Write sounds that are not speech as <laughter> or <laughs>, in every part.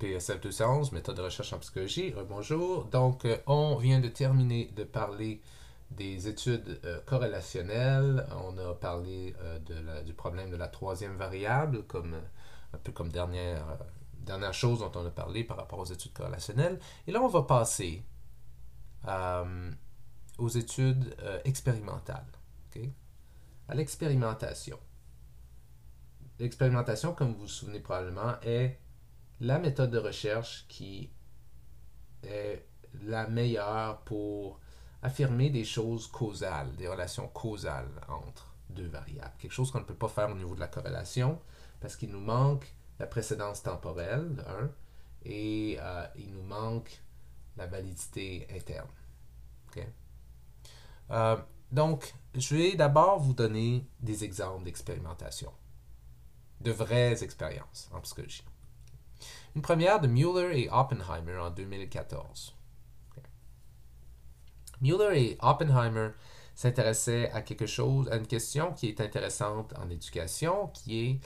PSF 211, méthode de recherche en psychologie. Bonjour. Donc, euh, on vient de terminer de parler des études euh, corrélationnelles. On a parlé euh, de du problème de la troisième variable, comme un peu comme dernière, dernière chose dont on a parlé par rapport aux études corrélationnelles. Et là, on va passer aux études expérimentales, à l'expérimentation. L'expérimentation, comme vous vous souvenez probablement, est la méthode de recherche qui est la meilleure pour affirmer des choses causales, des relations causales entre deux variables. Quelque chose qu'on ne peut pas faire au niveau de la corrélation parce qu'il nous manque la précédence temporelle, et euh, il nous manque la validité interne. Euh, donc, je vais d'abord vous donner des exemples d'expérimentation, de vraies expériences en psychologie. Une première de Mueller et Oppenheimer en 2014. Mueller et Oppenheimer s'intéressaient à quelque chose, à une question qui est intéressante en éducation, qui est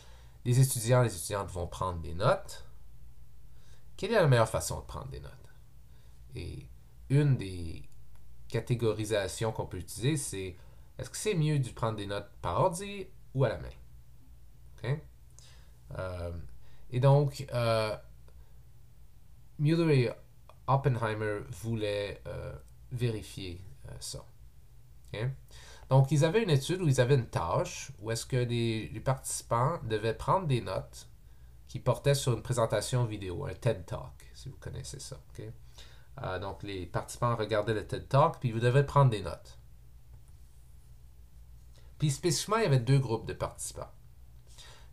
les étudiants les étudiantes vont prendre des notes. Quelle est la meilleure façon de prendre des notes? Et une des catégorisations qu'on peut utiliser, c'est est-ce que c'est mieux de prendre des notes par ordi ou à la main? Euh, et donc, euh, Mueller et Oppenheimer voulaient euh, vérifier euh, ça. Donc, ils avaient une étude où ils avaient une tâche où est-ce que les, participants devaient prendre des notes qui portaient sur une présentation vidéo, un TED Talk, si vous connaissez ça. Euh, donc, les participants regardaient le TED Talk, puis vous devaient prendre des notes. Puis, spécifiquement, il y avait deux groupes de participants.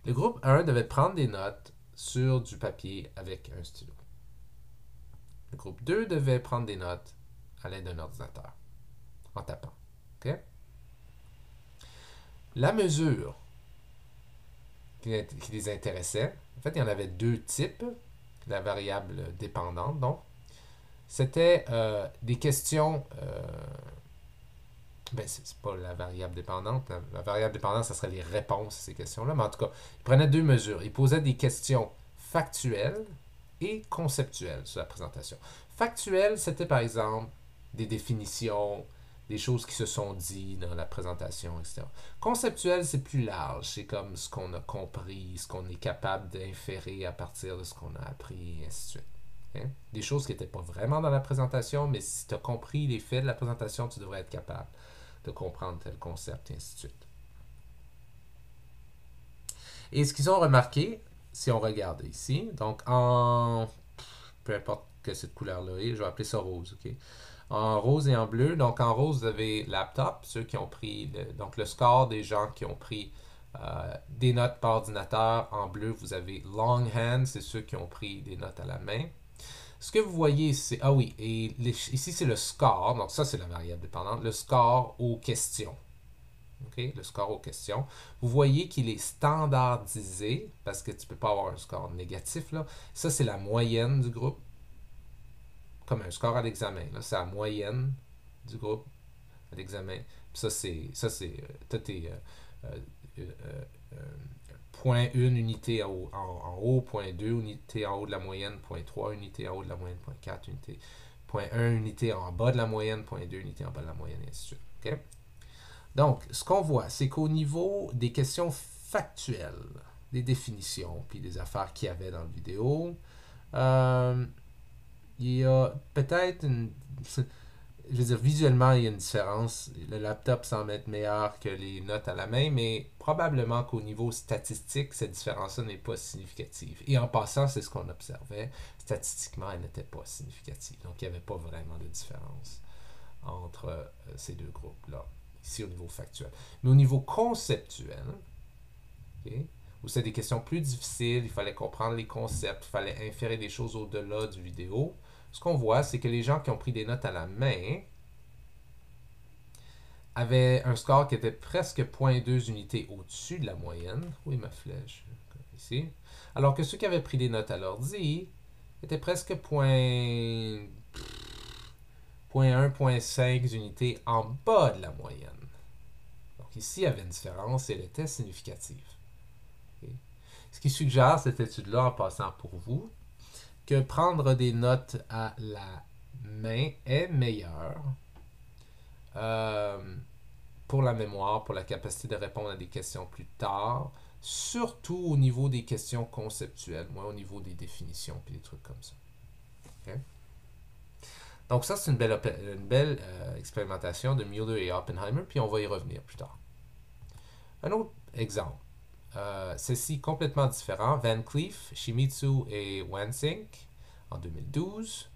Le groupe 1 devait prendre des notes sur du papier avec un stylo. Le groupe 2 devait prendre des notes à l'aide d'un ordinateur, en tapant. La mesure qui, les intéressait, en fait, il y en avait deux types, la variable dépendante, donc, c'était euh, des questions. Euh, ben, c'est pas la variable dépendante. La, variable dépendante, ce serait les réponses à ces questions-là. Mais en tout cas, il prenait deux mesures. Il posait des questions factuelles et conceptuelles sur la présentation. Factuel, c'était par exemple des définitions, des choses qui se sont dites dans la présentation, etc. Conceptuel, c'est plus large. C'est comme ce qu'on a compris, ce qu'on est capable d'inférer à partir de ce qu'on a appris, et ainsi de suite. Hein? Des choses qui n'étaient pas vraiment dans la présentation, mais si tu as compris les faits de la présentation, tu devrais être capable de comprendre tel concept, et ainsi de suite. Et ce qu'ils ont remarqué, si on regarde ici, donc en peu importe que cette couleur-là est, je vais appeler ça rose, ok? En rose et en bleu, donc en rose, vous avez laptop, ceux qui ont pris, le, donc le score des gens qui ont pris euh, des notes par ordinateur. En bleu, vous avez longhand, c'est ceux qui ont pris des notes à la main. Ce que vous voyez, c'est, ah oui, et ici c'est le score, donc ça c'est la variable dépendante, le score aux questions le score aux questions. Vous voyez qu'il est standardisé parce que tu ne peux pas avoir un score négatif. Là. Ça, c'est la moyenne du groupe, comme un score à l'examen. C'est la moyenne du groupe à l'examen. Ça, c'est. Ça, c'est. Euh, euh, euh, point 1 unité en haut, en, haut, point 2 unité en haut de la moyenne, point 3 unité en haut de la moyenne, point 4 unité, point 1 unité en bas de la moyenne, point 2 unité en bas de la moyenne, et ainsi de suite. Donc, ce qu'on voit, c'est qu'au niveau des questions factuelles, des définitions, puis des affaires qu'il y avait dans la vidéo, euh, il y a peut-être une... Je veux dire, visuellement, il y a une différence. Le laptop semble être meilleur que les notes à la main, mais probablement qu'au niveau statistique, cette différence-là n'est pas significative. Et en passant, c'est ce qu'on observait. Statistiquement, elle n'était pas significative. Donc, il n'y avait pas vraiment de différence entre euh, ces deux groupes-là ici au niveau factuel. Mais au niveau conceptuel, où c'est des questions plus difficiles, il fallait comprendre les concepts, il fallait inférer des choses au-delà du vidéo, ce qu'on voit, c'est que les gens qui ont pris des notes à la main avaient un score qui était presque 0.2 unités au-dessus de la moyenne. Oui, ma flèche, ici. Alors que ceux qui avaient pris des notes à l'ordi étaient presque 0.1, 0.5 unités en bas de la moyenne. Donc ici, il y avait une différence et elle était significative. Ce qui suggère cette étude-là en passant pour vous, que prendre des notes à la main est meilleur euh, pour la mémoire, pour la capacité de répondre à des questions plus tard, surtout au niveau des questions conceptuelles, moins au niveau des définitions et des trucs comme ça. Donc ça, c'est une belle, une belle euh, expérimentation de Mueller et Oppenheimer, puis on va y revenir plus tard. Un autre exemple. Euh, ceci complètement différent. Van Cleef, Shimizu et Wansink en 2012.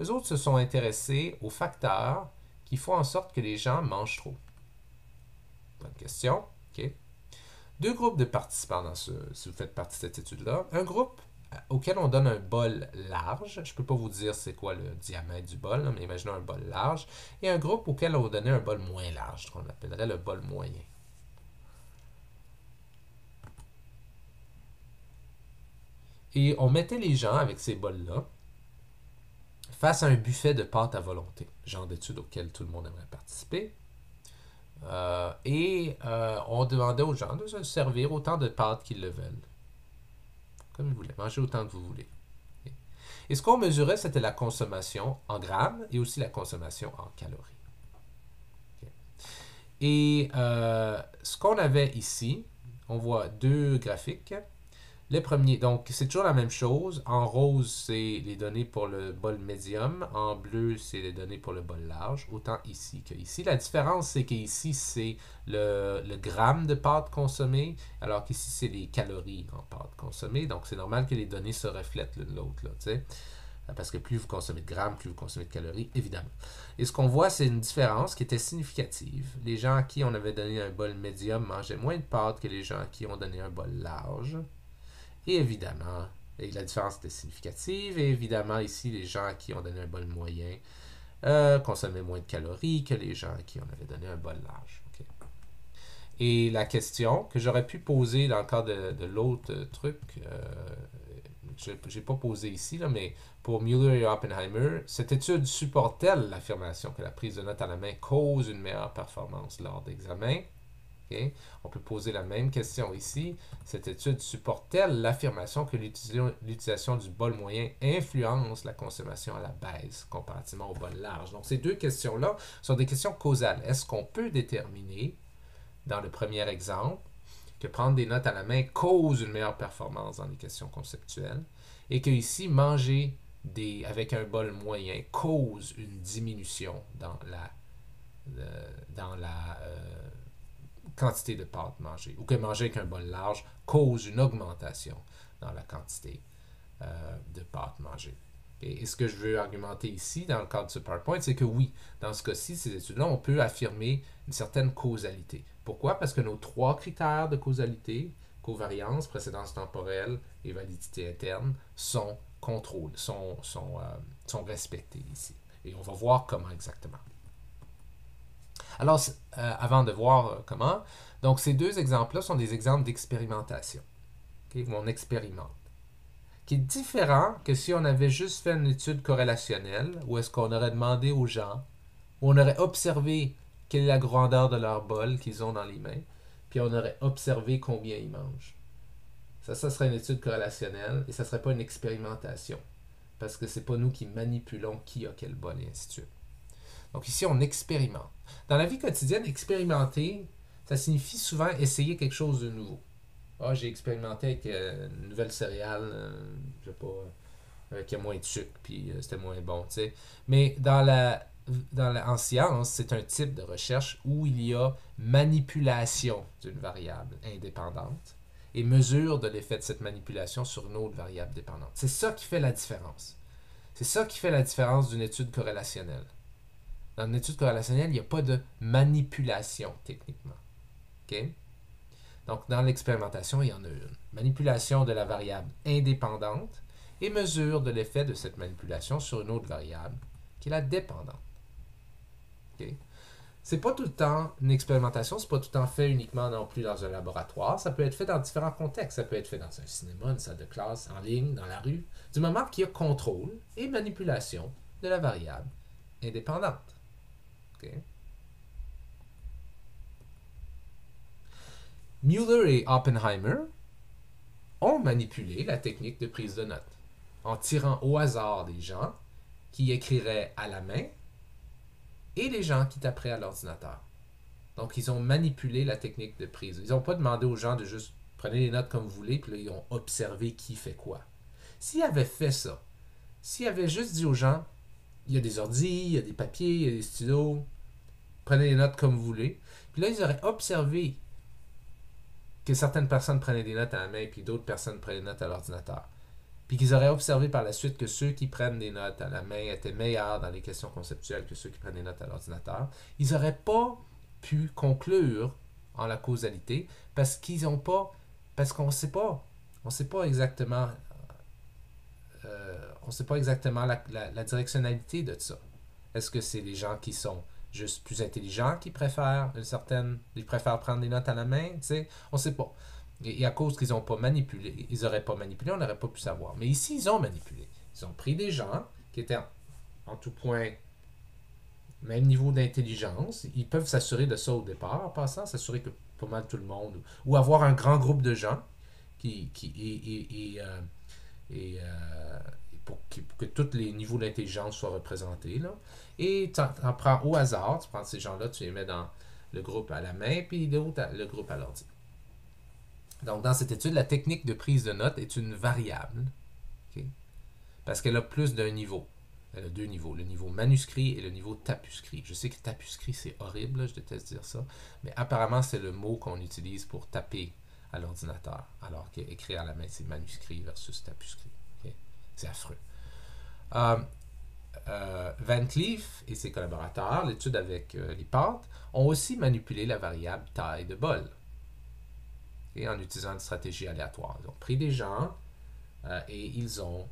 Les autres se sont intéressés aux facteurs qui font en sorte que les gens mangent trop. Bonne question. Deux groupes de participants dans ce, si vous faites partie de cette étude-là. Un groupe auquel on donne un bol large. Je ne peux pas vous dire c'est quoi le diamètre du bol, mais imaginons un bol large. Et un groupe auquel on donner un bol moins large, qu'on appellerait le bol moyen. Et on mettait les gens avec ces bols-là face à un buffet de pâtes à volonté, genre d'étude auquel tout le monde aimerait participer. Euh, et euh, on demandait aux gens de se servir autant de pâtes qu'ils le veulent. Comme ils voulaient. Manger autant que vous voulez. Et ce qu'on mesurait, c'était la consommation en grammes et aussi la consommation en calories. Et euh, ce qu'on avait ici, on voit deux graphiques. Le premier, donc c'est toujours la même chose. En rose, c'est les données pour le bol médium. En bleu, c'est les données pour le bol large. Autant ici qu'ici. La différence, c'est qu'ici, c'est le, le, gramme de pâte consommée, alors qu'ici, c'est les calories en pâte consommée. Donc, c'est normal que les données se reflètent l'une l'autre. Parce que plus vous consommez de grammes, plus vous consommez de calories, évidemment. Et ce qu'on voit, c'est une différence qui était significative. Les gens à qui on avait donné un bol médium mangeaient moins de pâte que les gens à qui on donnait un bol large. Et évidemment, la différence était significative. Et évidemment, ici, les gens qui on donnait un bol moyen euh, consommaient moins de calories que les gens qui on avait donné un bol large. Et la question que j'aurais pu poser dans le cadre de, l'autre truc, euh, je n'ai pas posé ici, mais pour Mueller et Oppenheimer, cette étude supporte-t-elle l'affirmation que la prise de notes à la main cause une meilleure performance lors d'examen? On peut poser la même question ici. Cette étude supporte-t-elle l'affirmation que l'utilisation du bol moyen influence la consommation à la baisse comparativement au bol large? Donc, ces deux questions-là sont des questions causales. Est-ce qu'on peut déterminer, dans le premier exemple, que prendre des notes à la main cause une meilleure performance dans les questions conceptuelles et que ici, manger avec un bol moyen cause une diminution dans la, euh, euh, quantité de pâtes mangées, ou que manger avec un bol large cause une augmentation dans la quantité euh, de pâtes mangées. Et, ce que je veux argumenter ici, dans le cadre de ce PowerPoint, c'est que oui, dans ce cas-ci, ces études-là, on peut affirmer une certaine causalité. Pourquoi? Parce que nos trois critères de causalité, covariance, précédence temporelle et validité interne, sont contrôlés, sont, sont, euh, sont respectés ici. Et on va voir comment exactement. Alors, euh, avant de voir euh, comment, donc ces deux exemples-là sont des exemples d'expérimentation, où on expérimente, qui est différent que si on avait juste fait une étude corrélationnelle, où est-ce qu'on aurait demandé aux gens, où on aurait observé quelle est la grandeur de leur bol qu'ils ont dans les mains, puis on aurait observé combien ils mangent. Ça, ça serait une étude corrélationnelle et ça ne serait pas une expérimentation. Parce que ce n'est pas nous qui manipulons qui a quel bol et ainsi de suite. Donc ici, on expérimente. Dans la vie quotidienne, expérimenter, ça signifie souvent essayer quelque chose de nouveau. Ah, j'ai expérimenté avec euh, une nouvelle céréale, euh, je sais pas, euh, avec moins de sucre, puis c'était moins bon, tu sais. Mais dans la, dans la, en science, c'est un type de recherche où il y a manipulation d'une variable indépendante et mesure de l'effet de cette manipulation sur une autre variable dépendante. C'est ça qui fait la différence. C'est ça qui fait la différence d'une étude corrélationnelle. Dans une étude corrélationnelle, il n'y a pas de manipulation techniquement. Donc, dans l'expérimentation, il y en a une. Manipulation de la variable indépendante et mesure de l'effet de cette manipulation sur une autre variable, qui est la dépendante. Okay? C'est pas tout le temps une expérimentation, c'est pas tout le temps fait uniquement non plus dans un laboratoire. Ça peut être fait dans différents contextes. Ça peut être fait dans un cinéma, une salle de classe, en ligne, dans la rue. Du moment qu'il y a contrôle et manipulation de la variable indépendante. Mueller et Oppenheimer ont manipulé la technique de prise de notes. en tirant au hasard des gens qui écriraient à la main et les gens qui taperaient à l'ordinateur. Donc, ils ont manipulé la technique de prise. Ils n'ont pas demandé aux gens de juste prenez les notes comme vous voulez, puis là, ils ont observé qui fait quoi. S'ils avaient fait ça, s'ils avaient juste dit aux gens, il y a des ordis, il y a des papiers, il y a des stylos, prenez les notes comme vous voulez, puis là, ils auraient observé que certaines personnes prenaient des notes à la main, puis d'autres personnes prenaient des notes à l'ordinateur. Puis qu'ils auraient observé par la suite que ceux qui prennent des notes à la main étaient meilleurs dans les questions conceptuelles que ceux qui prennent des notes à l'ordinateur. Ils n'auraient pas pu conclure en la causalité parce qu'ils n'ont pas, parce qu'on ne sait pas, on sait pas exactement, euh, on sait pas exactement la, directionnalité de ça. Est-ce que c'est les gens qui sont juste plus intelligents qui préfèrent une certaine, ils préfèrent prendre des notes à la main, tu sais, on sait pas. Et, à cause qu'ils n'ont pas manipulé, ils n'auraient pas manipulé, on n'aurait pas pu savoir. Mais ici, ils ont manipulé. Ils ont pris des gens qui étaient en tout point même niveau d'intelligence. Ils peuvent s'assurer de ça au départ, en passant, s'assurer que pas mal tout le monde, ou avoir un grand groupe de gens qui, qui euh, euh, pour, que tous les niveaux d'intelligence soient représentés. Là. Et tu en, prends au hasard, tu prends ces gens-là, tu les mets dans le groupe à la main, puis l'autre, le groupe à l'ordi. Donc, dans cette étude, la technique de prise de notes est une variable, parce qu'elle a plus d'un niveau. Elle a deux niveaux, le niveau manuscrit et le niveau tapuscrit. Je sais que tapuscrit, c'est horrible, je déteste dire ça, mais apparemment, c'est le mot qu'on utilise pour taper à l'ordinateur, alors qu'écrire à la main, c'est manuscrit versus tapuscrit. C'est affreux. Euh, euh, Van Cleef et ses collaborateurs, l'étude avec euh, ont aussi manipulé la variable taille de bol en utilisant une stratégie aléatoire. Ils ont pris des gens et ils ont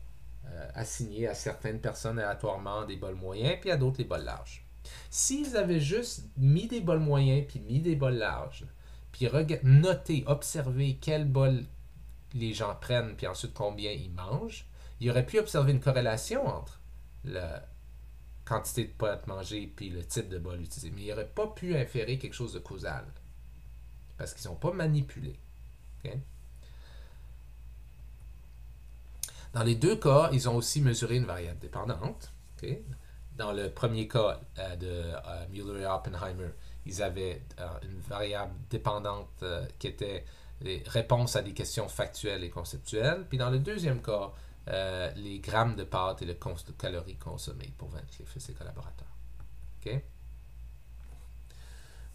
euh, assigner à certaines personnes aléatoirement des bols moyens, puis à d'autres les bols larges. S'ils avaient juste mis des bols moyens, puis mis des bols larges, puis noté, observé quel bol les gens prennent, puis ensuite combien ils mangent, il aurait pu observer une corrélation entre la quantité de pâtes mangées puis le type de bol utilisé. Mais il n'aurait pas pu inférer quelque chose de causal. Parce qu'ils n'ont pas manipulé. Dans les deux cas, ils ont aussi mesuré une variable dépendante. Dans le premier cas euh, de euh, Mueller et Oppenheimer, ils avaient euh, une variable dépendante qui était les réponses à des questions factuelles et conceptuelles. Puis dans le deuxième cas, les grammes de pâte et le compte de calories consommées pour Van Cleef et ses collaborateurs.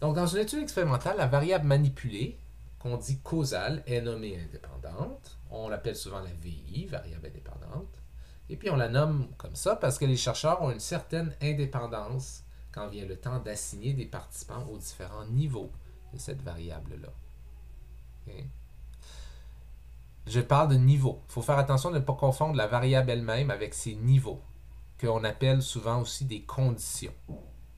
Donc, dans une étude expérimentale, la variable manipulée, qu'on dit causale, est nommée indépendante. On l'appelle souvent la VI, variable indépendante. Et puis on la nomme comme ça parce que les chercheurs ont une certaine indépendance quand vient le temps d'assigner des participants aux différents niveaux de cette variable-là. Je parle de niveau. Il faut faire attention de ne pas confondre la variable elle-même avec ses niveaux, qu'on appelle souvent aussi des conditions.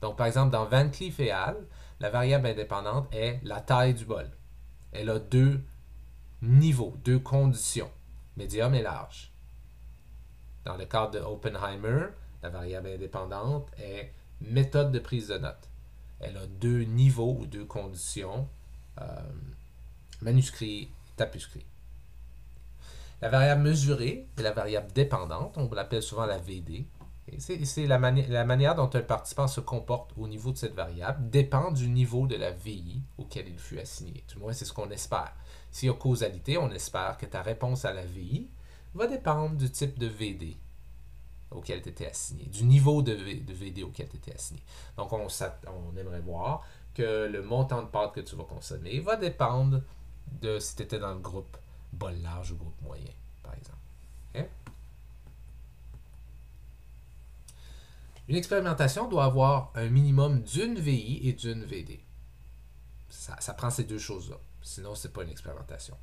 Donc, par exemple, dans Van Cleef et al., la variable indépendante est la taille du bol. Elle a deux niveau, deux conditions, médium et large. Dans le cadre de Oppenheimer, la variable indépendante est méthode de prise de notes. Elle a deux niveaux ou deux conditions, euh, manuscrit, tapuscrit. La variable mesurée est la variable dépendante, on l'appelle souvent la VD. C'est la, la, manière dont un participant se comporte au niveau de cette variable dépend du niveau de la VI auquel il fut assigné. Du moins, c'est ce qu'on espère. S'il y a causalité, on espère que ta réponse à la VI va dépendre du type de VD auquel tu étais assigné, du niveau de, VD auquel tu étais assigné. Donc, on, on, aimerait voir que le montant de pâte que tu vas consommer va dépendre de si tu étais dans le groupe bol large ou groupe moyen, par exemple. Une expérimentation doit avoir un minimum d'une VI et d'une VD. ça prend ces deux choses-là. Sinon, ce n'est pas une expérimentation.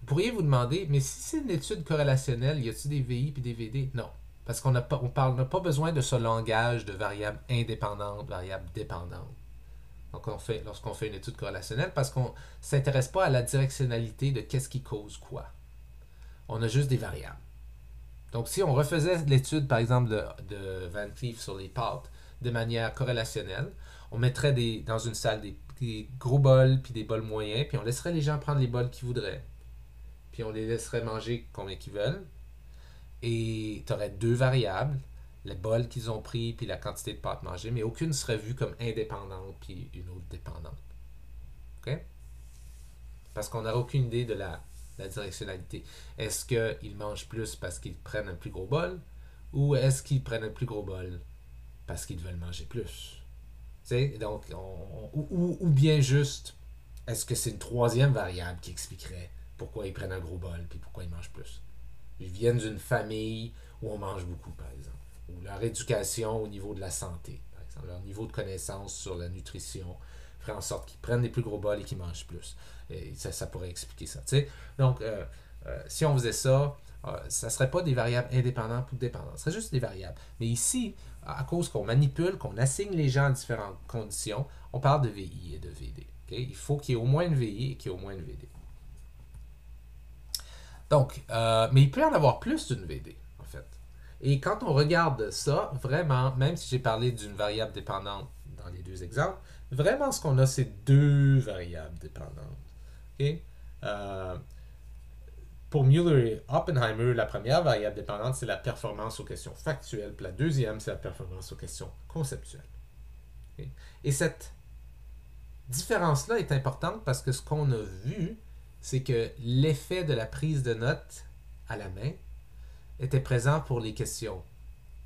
Vous pourriez vous demander, mais si c'est une étude corrélationnelle, y a-t-il des VI et des VD? Non. Parce qu'on n'a pas, pas besoin de ce langage de variable indépendante, variable dépendante. Donc, on fait, lorsqu'on fait une étude corrélationnelle, parce qu'on ne s'intéresse pas à la directionnalité de qu'est-ce qui cause quoi. On a juste des variables. Donc, si on refaisait l'étude, par exemple, de, Van Cleef sur les pâtes de manière corrélationnelle, on mettrait dans une salle des, des gros bols puis des bols moyens, puis on laisserait les gens prendre les bols qu'ils voudraient. Puis on les laisserait manger combien qu'ils veulent. Et tu aurais deux variables, les bols qu'ils ont pris, puis la quantité de pâtes mangées, mais aucune serait vue comme indépendante, puis une autre dépendante. OK? Parce qu'on n'aurait aucune idée de la, directionnalité. Est-ce qu'ils mangent plus parce qu'ils prennent un plus gros bol, ou est-ce qu'ils prennent un plus gros bol parce qu'ils veulent manger plus? donc, ou, bien juste, est-ce que c'est une troisième variable qui expliquerait pourquoi ils prennent un gros bol puis pourquoi ils mangent plus? Ils viennent d'une famille où on mange beaucoup, par exemple. Ou leur éducation au niveau de la santé, par exemple. Leur niveau de connaissance sur la nutrition ferait en sorte qu'ils prennent des plus gros bols et qu'ils mangent plus. Ça pourrait expliquer ça. Donc, euh, euh, si on faisait ça, euh, ça ne serait pas des variables indépendantes ou dépendantes. Ce serait juste des variables. Mais ici, à cause qu'on manipule, qu'on assigne les gens à différentes conditions, on parle de VI et de VD. Il faut qu'il y ait au moins une VI et qu'il y ait au moins une VD. Donc, euh, mais il peut en avoir plus d'une VD, en fait. Et quand on regarde ça, vraiment, même si j'ai parlé d'une variable dépendante dans les deux exemples, vraiment ce qu'on a, c'est deux variables dépendantes. Euh, pour Mueller et Oppenheimer, la première variable dépendante, c'est la performance aux questions factuelles, puis la deuxième, c'est la performance aux questions conceptuelles. Et cette différence-là est importante parce que ce qu'on a vu, c'est que l'effet de la prise de notes à la main était présent pour les questions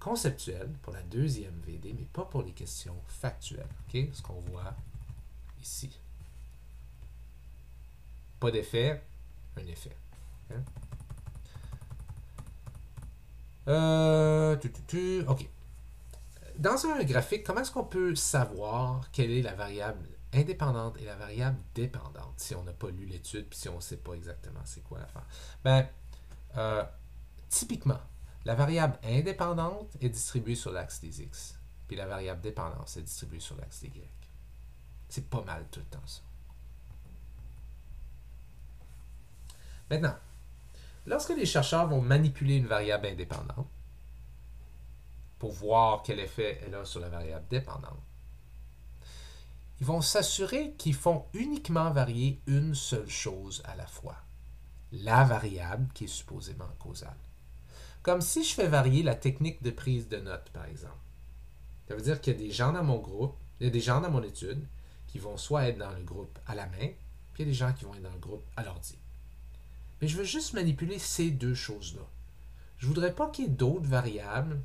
conceptuelles, pour la deuxième VD, mais pas pour les questions factuelles. Ce qu'on voit ici. Pas d'effet, un effet. Hein? Euh, OK. Dans un graphique, comment est-ce qu'on peut savoir quelle est la variable indépendante et la variable dépendante si on n'a pas lu l'étude puis si on ne sait pas exactement c'est quoi l'affaire? Ben, euh, typiquement, la variable indépendante est distribuée sur l'axe des x, puis la variable dépendance est distribuée sur l'axe des y. C'est pas mal tout le temps ça. Maintenant, Lorsque les chercheurs vont manipuler une variable indépendante pour voir quel effet elle a sur la variable dépendante, ils vont s'assurer qu'ils font uniquement varier une seule chose à la fois, la variable qui est supposément causale. Comme si je fais varier la technique de prise de notes, par exemple. Ça veut dire qu'il y a des gens dans mon groupe, il y a des gens dans mon étude qui vont soit être dans le groupe à la main, puis il y a des gens qui vont être dans le groupe à l'ordi. Mais je veux juste manipuler ces deux choses-là. Je ne voudrais pas qu'il y ait d'autres variables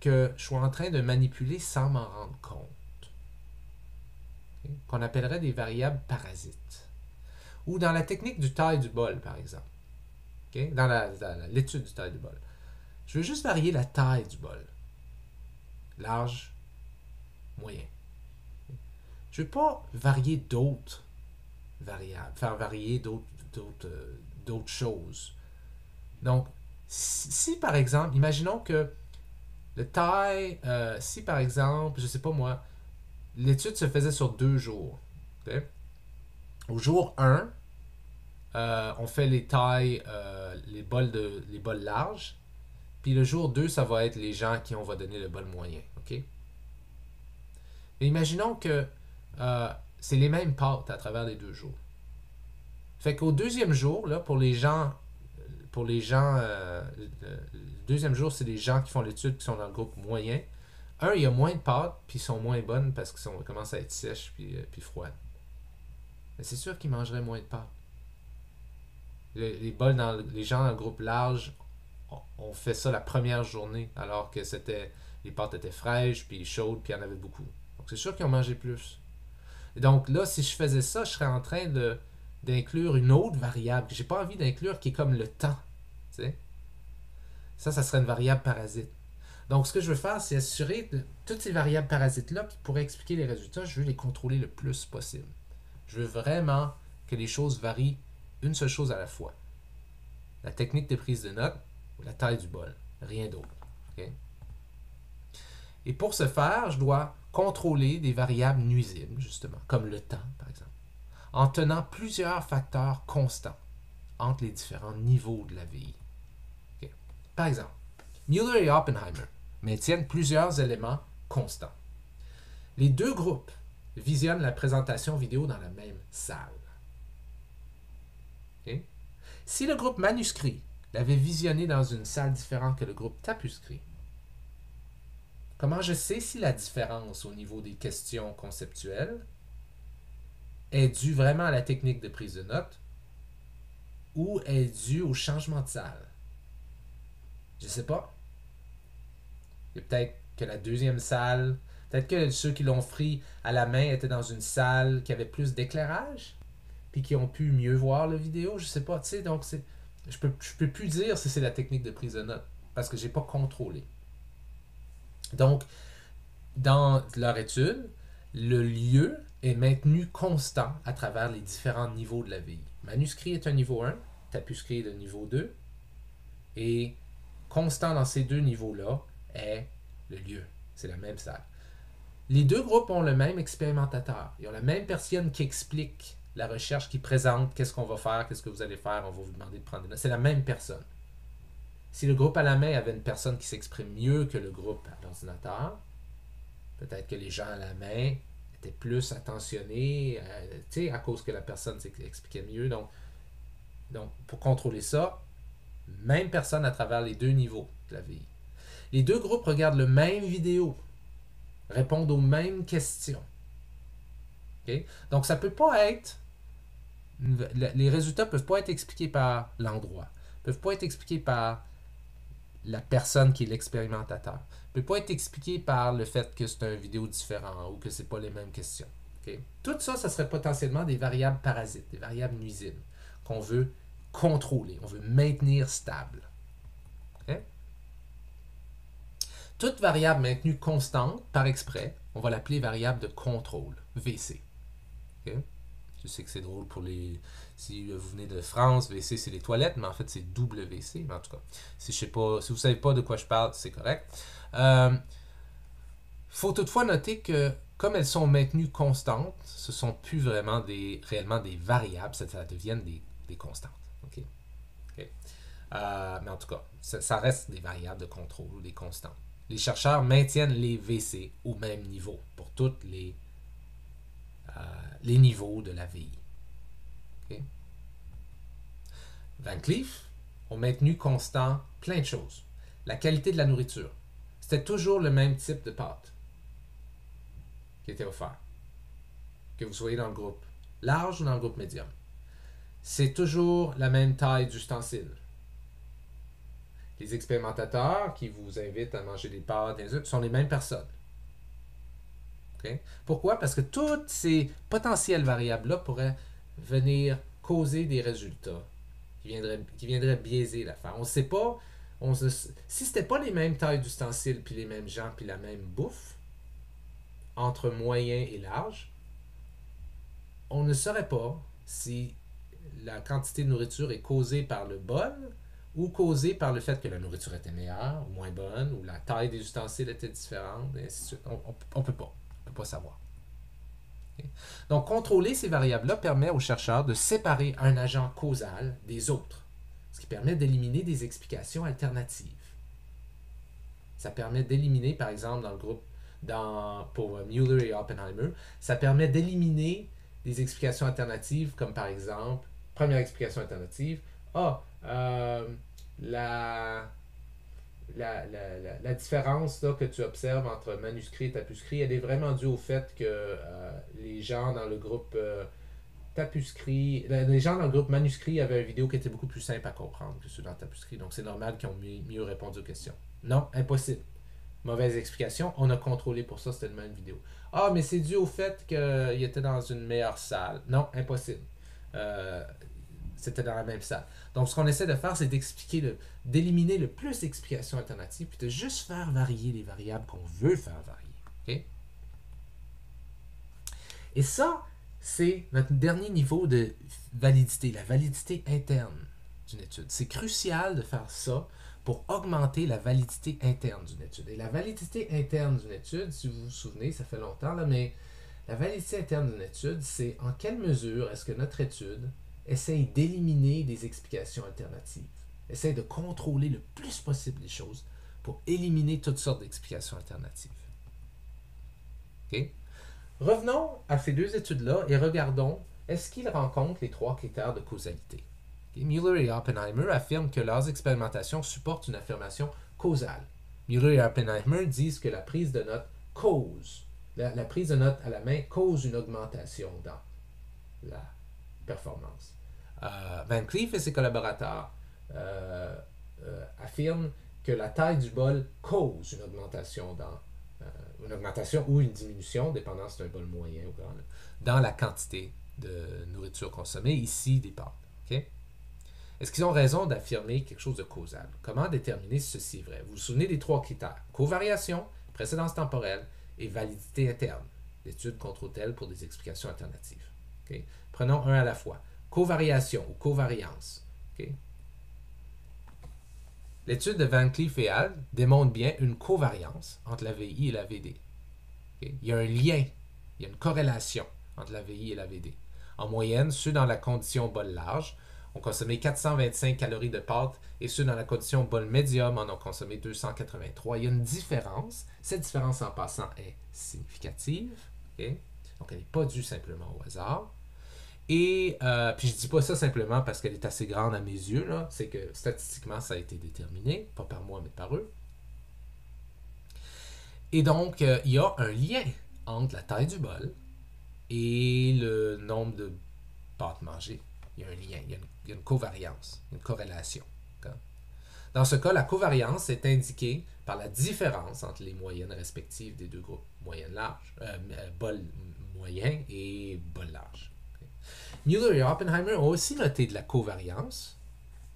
que je sois en train de manipuler sans m'en rendre compte. Qu'on appellerait des variables parasites. Ou dans la technique du taille du bol, par exemple. Dans l'étude du taille du bol. Je veux juste varier la taille du bol. Large, moyen. Je ne veux pas varier d'autres variables, faire varier d'autres euh, choses. Donc, si, par exemple, imaginons que le taille, euh, si par exemple, je sais pas moi, l'étude se faisait sur deux jours. Au jour 1, euh, on fait les tailles, les, bols de, les bols larges. Puis le jour 2, ça va être les gens qui on va donner le bol moyen. Mais imaginons que c'est les mêmes pâtes à travers les deux jours. Fait qu'au deuxième jour, là, pour les gens, pour les gens, euh, le deuxième jour, c'est les gens qui font l'étude qui sont dans le groupe moyen. Un, il y a moins de pâtes, puis ils sont moins bonnes parce qu'ils commencent à être sèches puis, euh, puis froides. Mais c'est sûr qu'ils mangeraient moins de pâtes. Les, bols dans les gens dans le groupe large ont fait ça la première journée, alors que c'était les pâtes étaient fraîches, puis chaudes, puis il y en avait beaucoup. Donc c'est sûr qu'ils ont mangé plus. Et donc là, si je faisais ça, je serais en train de d'inclure une autre variable que j'ai pas envie d'inclure qui est comme le temps. Ça, ça serait une variable parasite. Donc, ce que je veux faire, c'est assurer que toutes ces variables parasites-là qui pourraient expliquer les résultats, je veux les contrôler le plus possible. Je veux vraiment que les choses varient une seule chose à la fois. La technique de prise de notes ou la taille du bol. Rien d'autre. Et pour ce faire, je dois contrôler des variables nuisibles, justement, comme le temps, par exemple en tenant plusieurs facteurs constants entre les différents niveaux de la vie. Par exemple, Mueller et Oppenheimer maintiennent plusieurs éléments constants. Les deux groupes visionnent la présentation vidéo dans la même salle. Si le groupe manuscrit l'avait visionné dans une salle différente que le groupe tapuscrit, comment je sais si la différence au niveau des questions conceptuelles est due vraiment à la technique de prise de notes ou est due au changement de salle? Je sais pas. A peut-être que la deuxième salle, peut-être que ceux qui l'ont pris à la main étaient dans une salle qui avait plus d'éclairage, puis qui ont pu mieux voir la vidéo, je sais pas, tu sais, donc c'est je peux, je peux plus dire si c'est la technique de prise de notes parce que j'ai pas contrôlé. Donc, dans leur étude, le lieu est maintenu constant à travers les différents niveaux de la vie. Manuscrit est un niveau 1, tapuscrit est un niveau 2, et constant dans ces deux niveaux-là est le lieu. C'est la même salle. Les deux groupes ont le même expérimentateur. Ils ont la même personne qui explique la recherche, qui présente qu'est-ce qu'on va faire, qu'est-ce que vous allez faire, on va vous demander de prendre des notes. C'est la même personne. Si le groupe à la main avait une personne qui s'exprime mieux que le groupe à l'ordinateur, peut-être que les gens à la main étaient plus attentionnés, euh, à cause que la personne expliquait mieux. Donc, pour contrôler ça, même personne à travers les deux niveaux de la vie. Les deux groupes regardent le même vidéo, répondent aux mêmes questions. Donc, ça ne peut pas être. Les résultats ne peuvent pas être expliqués par l'endroit, ne peuvent pas être expliqués par la personne qui est l'expérimentateur, ne peuvent pas être expliqués par le fait que c'est un vidéo différent ou que ce pas les mêmes questions. Tout ça, ça serait potentiellement des variables parasites, des variables nuisibles qu'on veut contrôler, on veut maintenir stable. Toute variable maintenue constante par exprès, on va l'appeler variable de contrôle, VC. Je sais que c'est drôle pour les. Si vous venez de France, VC c'est les toilettes, mais en fait c'est WC. Mais en tout cas, si, vous ne savez pas de quoi je parle, c'est correct. Il euh, faut toutefois noter que comme elles sont maintenues constantes, ce ne sont plus vraiment des, réellement des variables, ça, ça deviennent des, constantes. Euh, mais en tout cas, ça, reste des variables de contrôle des constantes. Les chercheurs maintiennent les VC au même niveau pour tous les, euh, niveaux de la vie. Van Cleef ont maintenu constant plein de choses. La qualité de la nourriture. C'était toujours le même type de pâte qui était offert. Que vous soyez dans le groupe large ou dans le groupe médium. C'est toujours la même taille d'ustensile. Les expérimentateurs qui vous invitent à manger des pâtes, des sont les mêmes personnes. Pourquoi? Parce que toutes ces potentielles variables-là pourraient venir causer des résultats qui viendraient, qui viendraient biaiser l'affaire. On ne sait pas. On si ce n'était pas les mêmes tailles d'ustensiles, puis les mêmes gens, puis la même bouffe, entre moyen et large, on ne saurait pas si la quantité de nourriture est causée par le bol ou causée par le fait que la nourriture était meilleure ou moins bonne, ou la taille des ustensiles était différente, et ainsi de suite. On ne peut pas. On peut pas savoir. Donc, contrôler ces variables-là permet aux chercheurs de séparer un agent causal des autres, ce qui permet d'éliminer des explications alternatives. Ça permet d'éliminer, par exemple, dans le groupe, dans, pour Mueller et Oppenheimer, ça permet d'éliminer des explications alternatives, comme par exemple, première explication alternative, ah, euh, la, différence là, que tu observes entre manuscrit et tapuscrit, elle est vraiment due au fait que euh, les gens dans le groupe euh, tapuscrit, les gens dans le groupe manuscrit avaient une vidéo qui était beaucoup plus simple à comprendre que ceux dans tapuscrit. Donc c'est normal qu'ils ont mieux, répondu aux questions. Non, impossible. Mauvaise explication, on a contrôlé pour ça, c'était une même vidéo. Ah, mais c'est dû au fait qu'il était dans une meilleure salle. Non, impossible. C'était dans la même salle. Donc, ce qu'on essaie de faire, c'est d'expliquer, d'éliminer le plus d'explications alternatives, puis de juste faire varier les variables qu'on veut faire varier. Et ça, c'est notre dernier niveau de validité, la validité interne d'une étude. C'est crucial de faire ça pour augmenter la validité interne d'une étude. Et la validité interne d'une étude, si vous vous souvenez, ça fait longtemps, là, mais la validité interne d'une étude, c'est en quelle mesure est-ce que notre étude essaye d'éliminer des explications alternatives. Essaye de contrôler le plus possible les choses pour éliminer toutes sortes d'explications alternatives. Revenons à ces deux études-là et regardons est-ce qu'ils rencontrent les trois critères de causalité? Mueller et Oppenheimer affirment que leurs expérimentations supportent une affirmation causale. Mueller et Oppenheimer disent que la prise de notes cause, la, prise de notes à la main cause une augmentation dans la performance. Euh, Van Cleef et ses collaborateurs euh, euh, affirment que la taille du bol cause une augmentation dans une augmentation ou une diminution, dépendant si c'est un bol moyen ou grand, dans la quantité de nourriture consommée, ici des pâtes. Est-ce qu'ils ont raison d'affirmer quelque chose de causal? Comment déterminer si ceci est vrai? Vous vous souvenez des trois critères covariation, précédence temporelle et validité interne. L'étude contre-t-elle pour des explications alternatives? Prenons un à la fois. Covariation ou covariance. L'étude de Van Cleef et al. démontre bien une covariance entre la VI et la VD. Il y a un lien, il y a une corrélation entre la VI et la VD. En moyenne, ceux dans la condition bol large ont consommé 425 calories de pâte et ceux dans la condition bol médium en ont consommé 283. Il y a une différence. Cette différence en passant est significative. Donc, elle n'est pas due simplement au hasard. Et euh, puis je dis pas ça simplement parce qu'elle est assez grande à mes yeux, c'est que statistiquement ça a été déterminé, pas par moi mais par eux. Et donc euh, il y a un lien entre la taille du bol et le nombre de pâtes mangées. Il y a un lien, il y a une, covariance, une corrélation. Dans ce cas, la covariance est indiquée par la différence entre les moyennes respectives des deux groupes, moyenne large, euh, bol moyen et bol large. Mueller et Oppenheimer ont aussi noté de la covariance,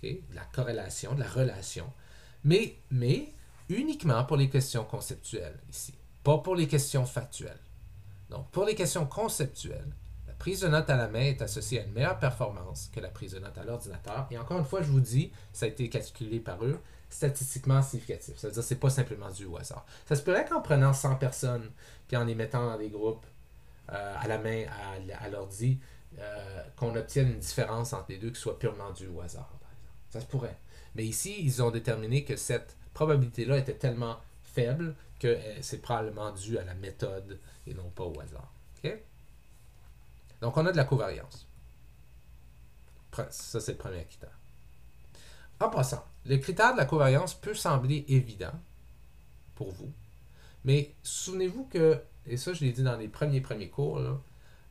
de la corrélation, de la relation, mais, uniquement pour les questions conceptuelles ici, pas pour les questions factuelles. Donc, pour les questions conceptuelles, la prise de notes à la main est associée à une meilleure performance que la prise de notes à l'ordinateur. Et encore une fois, je vous dis, ça a été calculé par eux, statistiquement significatif. C'est-à-dire que ce n'est pas simplement dû au hasard. Ça se pourrait qu'en prenant 100 personnes, puis en les mettant dans des groupes euh, à la main, à, à l'ordi, euh, qu'on obtienne une différence entre les deux qui soit purement due au hasard, par exemple. Ça se pourrait. Mais ici, ils ont déterminé que cette probabilité-là était tellement faible que euh, c'est probablement dû à la méthode et non pas au hasard. Donc, on a de la covariance. Ça, c'est le premier critère. En passant, le critère de la covariance peut sembler évident pour vous, mais souvenez-vous que, et ça je l'ai dit dans les premiers premiers cours, là,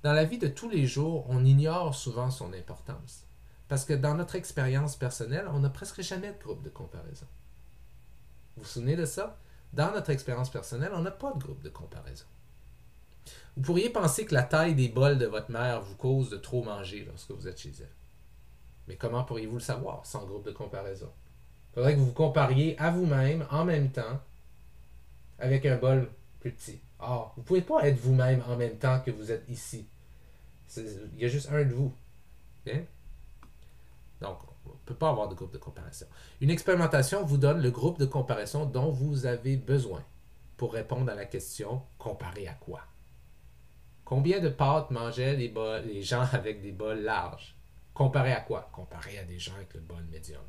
dans la vie de tous les jours, on ignore souvent son importance. Parce que dans notre expérience personnelle, on n'a presque jamais de groupe de comparaison. Vous vous souvenez de ça? Dans notre expérience personnelle, on n'a pas de groupe de comparaison. Vous pourriez penser que la taille des bols de votre mère vous cause de trop manger lorsque vous êtes chez elle. Mais comment pourriez-vous le savoir sans groupe de comparaison? Il faudrait que vous vous compariez à vous-même en même temps avec un bol plus petit. Or, vous ne pouvez pas être vous-même en même temps que vous êtes ici. Il y a juste un de vous. Donc, on ne peut pas avoir de groupe de comparaison. Une expérimentation vous donne le groupe de comparaison dont vous avez besoin pour répondre à la question comparer à quoi? Combien de pâtes mangeaient les, les gens <laughs> avec des bols larges? Comparé à quoi? Comparé à des gens avec le bol médium.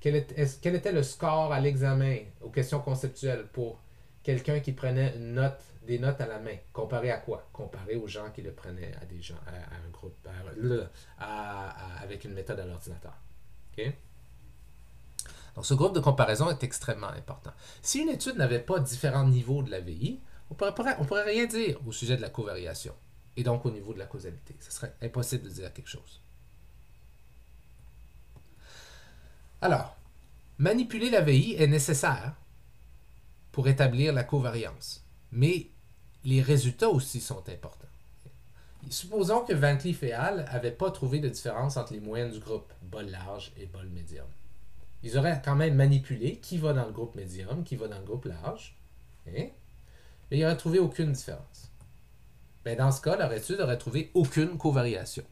Quel, quel était le score à l'examen aux questions conceptuelles pour quelqu'un qui prenait une note des notes à la main. Comparé à quoi? Comparé aux gens qui le prenaient à des gens, à, un groupe, avec une méthode à l'ordinateur. Donc, ce groupe de comparaison est extrêmement important. Si une étude n'avait pas différents niveaux de la VI, on ne pourrait, on pourrait rien dire au sujet de la covariation et donc au niveau de la causalité. Ce serait impossible de dire quelque chose. Alors, manipuler la VI est nécessaire pour établir la covariance. Mais les résultats aussi sont importants. Supposons que Van Cleef et Al n'avaient pas trouvé de différence entre les moyennes du groupe bol large et bol médium. Ils auraient quand même manipulé qui va dans le groupe médium, qui va dans le groupe large, hein? mais ils n'auraient trouvé aucune différence. Ben, dans ce cas, leur étude aurait trouvé aucune covariation.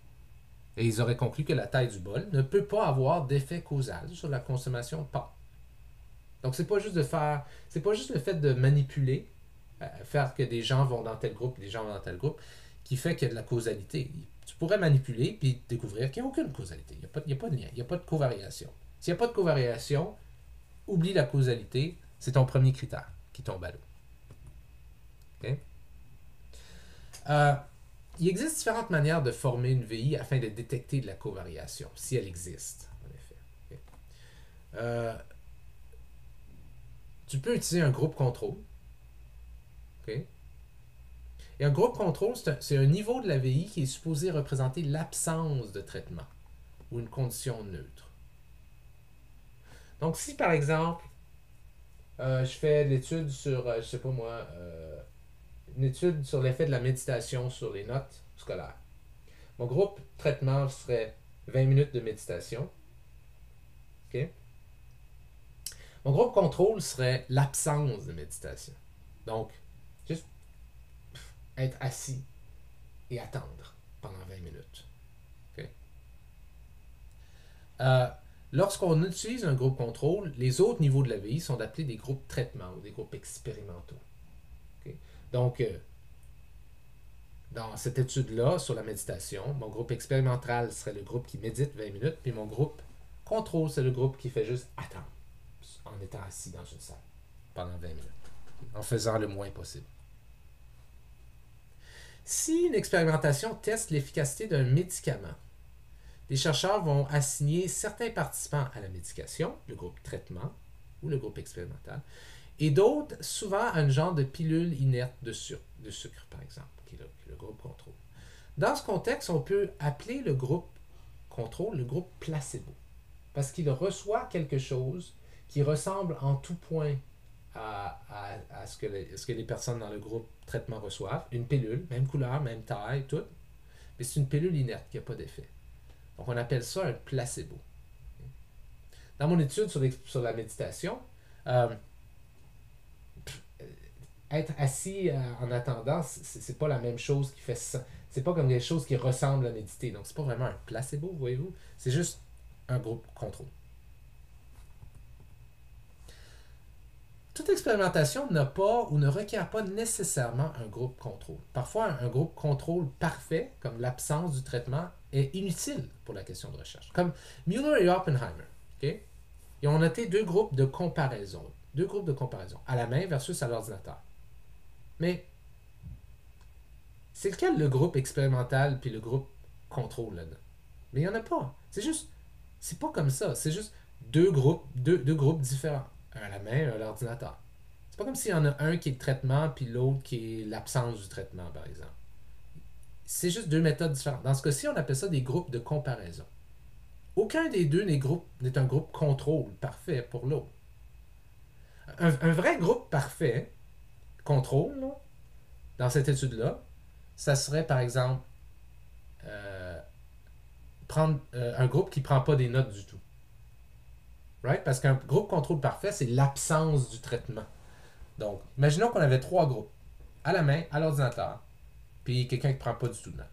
Et ils auraient conclu que la taille du bol ne peut pas avoir d'effet causal sur la consommation de pâte. Donc, c'est pas c'est pas juste le fait de manipuler faire que des gens vont dans tel groupe, des gens vont dans tel groupe, qui fait qu'il y a de la causalité. Tu pourrais manipuler puis découvrir qu'il n'y a aucune causalité. Il n'y a, pas, a pas de lien, il n'y a pas de covariation. S'il n'y a pas de covariation, oublie la causalité, c'est ton premier critère qui tombe à l'eau. Euh, il existe différentes manières de former une VI afin de détecter de la covariation, si elle existe, en effet. Euh, tu peux utiliser un groupe contrôle. Et un groupe contrôle, c'est un, niveau de la VI qui est supposé représenter l'absence de traitement ou une condition neutre. Donc, si par exemple, euh, je fais l'étude sur, euh, je sais pas moi, euh, une étude sur l'effet de la méditation sur les notes scolaires. Mon groupe traitement serait 20 minutes de méditation. Mon groupe contrôle serait l'absence de méditation. Donc, juste être assis et attendre pendant 20 minutes. OK? Lorsqu'on utilise un groupe contrôle, les autres niveaux de la VI sont appelés des groupes traitement ou des groupes expérimentaux. Donc, euh, dans cette étude-là sur la méditation, mon groupe expérimental serait le groupe qui médite 20 minutes, puis mon groupe contrôle, c'est le groupe qui fait juste attendre en étant assis dans une salle pendant 20 minutes, en faisant le moins possible. Si une expérimentation teste l'efficacité d'un médicament, les chercheurs vont assigner certains participants à la médication, le groupe traitement ou le groupe expérimental, et d'autres souvent à un genre de pilule inerte de, de sucre, par exemple, qui est, le, groupe contrôle. Dans ce contexte, on peut appeler le groupe contrôle le groupe placebo, parce qu'il reçoit quelque chose qui ressemble en tout point à, ce, que les, ce, que les, personnes dans le groupe traitement reçoivent. Une pilule, même couleur, même taille, tout. Mais c'est une pilule inerte qui n'a pas d'effet. Donc, on appelle ça un placebo. Dans mon étude sur, la méditation, euh, être assis euh, en attendant, c'est pas la même chose qui fait ça. C'est pas comme quelque chose qui ressemble à méditer. Donc, c'est pas vraiment un placebo, voyez-vous. C'est juste un groupe contrôle. Toute expérimentation n'a pas ou ne requiert pas nécessairement un groupe contrôle. Parfois, un groupe contrôle parfait, comme l'absence du traitement, est inutile pour la question de recherche. Comme Mueller et Oppenheimer. Ils ont noté deux groupes de comparaison. Deux groupes de comparaison, à la main versus à l'ordinateur. Mais c'est lequel le groupe expérimental puis le groupe contrôle là-dedans? Mais il n'y en a pas. C'est juste, c'est pas comme ça. C'est juste deux groupes, deux, groupes différents à la main, à l'ordinateur. C'est pas comme s'il y en a un qui est le traitement, puis l'autre qui est l'absence du traitement, par exemple. C'est juste deux méthodes différentes. Dans ce cas-ci, on appelle ça des groupes de comparaison. Aucun des deux n'est un groupe contrôle parfait pour l'autre. Un, vrai groupe parfait, contrôle, dans cette étude-là, ça serait par exemple euh, prendre euh, un groupe qui ne prend pas des notes du tout. Parce qu'un groupe contrôle parfait, c'est l'absence du traitement. Donc, imaginons qu'on avait trois groupes, à la main, à l'ordinateur, puis quelqu'un qui ne prend pas du tout de notes.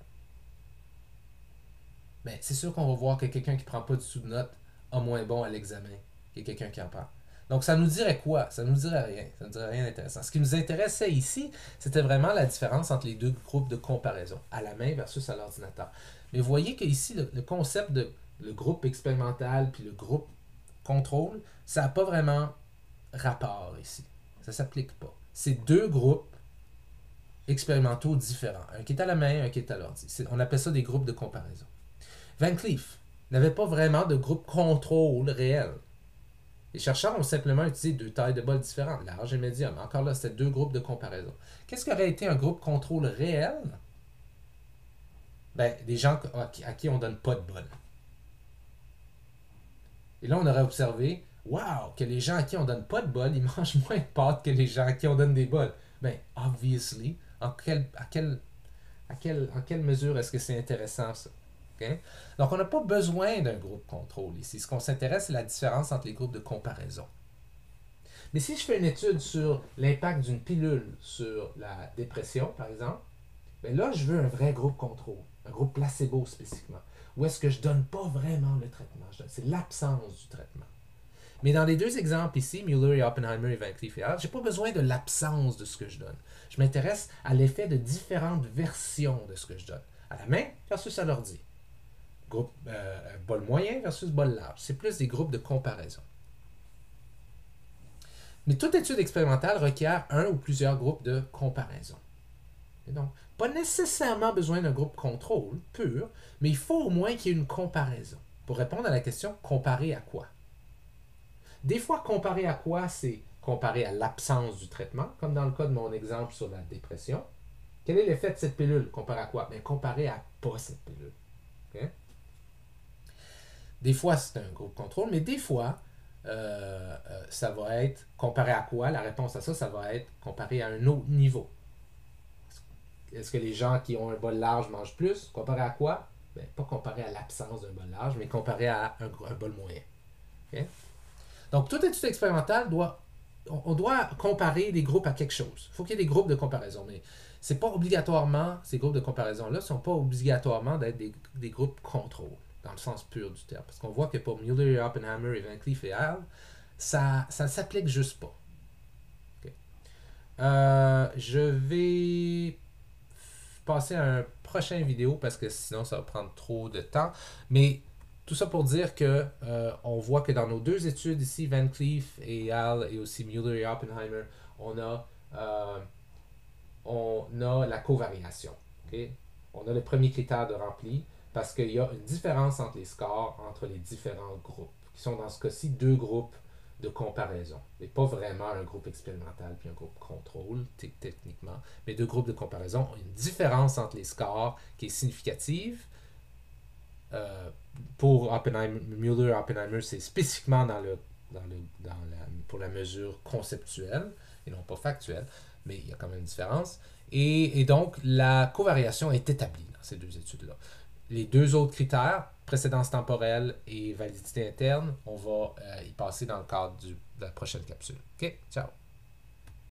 Mais c'est sûr qu'on va voir que quelqu'un qui ne prend pas du tout de notes a moins bon à l'examen que quelqu'un qui en prend. Donc, ça nous dirait quoi? Ça nous dirait rien. Ça nous dirait rien d'intéressant. Ce qui nous intéressait ici, c'était vraiment la différence entre les deux groupes de comparaison, à la main versus à l'ordinateur. Mais vous voyez qu'ici, le concept de le groupe expérimental puis le groupe contrôle, ça n'a pas vraiment rapport ici. Ça ne s'applique pas. C'est deux groupes expérimentaux différents. Un qui est à la main, un qui est à l'ordi. On appelle ça des groupes de comparaison. Van Cleef n'avait pas vraiment de groupe contrôle réel. Les chercheurs ont simplement utilisé deux tailles de bol différentes, large et médium. Encore là, c'était deux groupes de comparaison. Qu'est-ce qui aurait été un groupe contrôle réel? Ben, des gens à qui on ne donne pas de bol. Et là, on aurait observé, wow, que les gens à qui on donne pas de bol, ils <laughs> mangent moins de pâtes que les gens à qui on donne des bols. Ben, obviously, en quelle, à quelle, à quelle, mesure est-ce que c'est intéressant ça? Donc, on n'a pas besoin d'un groupe contrôle ici. Ce qu'on s'intéresse, c'est la différence entre les groupes de comparaison. Mais si je fais une étude sur l'impact d'une pilule sur la dépression, par exemple, ben là, je veux un vrai groupe contrôle, un groupe placebo spécifiquement ou est-ce que je ne donne pas vraiment le traitement? C'est l'absence du traitement. Mais dans les deux exemples ici, Mueller et Oppenheimer et Van Cleef et je n'ai pas besoin de l'absence de ce que je donne. Je m'intéresse à l'effet de différentes versions de ce que je donne. À la main versus à l'ordi. Groupe euh, bol moyen versus bol large. C'est plus des groupes de comparaison. Mais toute étude expérimentale requiert un ou plusieurs groupes de comparaison. Et donc, pas nécessairement besoin d'un groupe contrôle pur, mais il faut au moins qu'il y ait une comparaison. Pour répondre à la question, comparer à quoi? Des fois, comparer à quoi, c'est comparer à l'absence du traitement, comme dans le cas de mon exemple sur la dépression. Quel est l'effet de cette pilule? Comparé à quoi? Bien, Comparé à pas cette pilule. Des fois, c'est un groupe contrôle, mais des fois, euh, euh, ça va être comparé à quoi? La réponse à ça, ça va être comparé à un autre niveau. Est-ce que les gens qui ont un bol large mangent plus? Comparé à quoi? Bien, Pas comparé à l'absence d'un bol large, mais comparé à un, bol moyen. Donc, toute étude expérimentale doit. On, doit comparer des groupes à quelque chose. Il faut qu'il y ait des groupes de comparaison. Mais c'est pas obligatoirement, ces groupes de comparaison-là ne sont pas obligatoirement d'être des, groupes contrôle dans le sens pur du terme. Parce qu'on voit que pour Mueller, Oppenheimer et Cleef et Al, ça ne s'applique juste pas. Euh, je vais passer à un prochain vidéo parce que sinon ça va prendre trop de temps. Mais tout ça pour dire que euh, on voit que dans nos deux études ici, Van Cleef et Al et aussi Mueller et Oppenheimer, on a, euh, on a la covariation. On a le premier critère de rempli parce qu'il y a une différence entre les scores entre les différents groupes, qui sont dans ce cas-ci deux groupes de comparaison. Et pas vraiment un groupe expérimental puis un groupe contrôle, techniquement, mais deux groupes de comparaison ont une différence entre les scores qui est significative. Euh, pour Oppenheimer, Mueller Oppenheimer, c'est spécifiquement dans le, dans le, dans la, pour la mesure conceptuelle et non pas factuelle, mais il y a quand même une différence. Et, et donc, la covariation est établie dans ces deux études-là. Les deux autres critères, précédence temporelle et validité interne, on va euh, y passer dans le cadre de la prochaine capsule. OK? Ciao!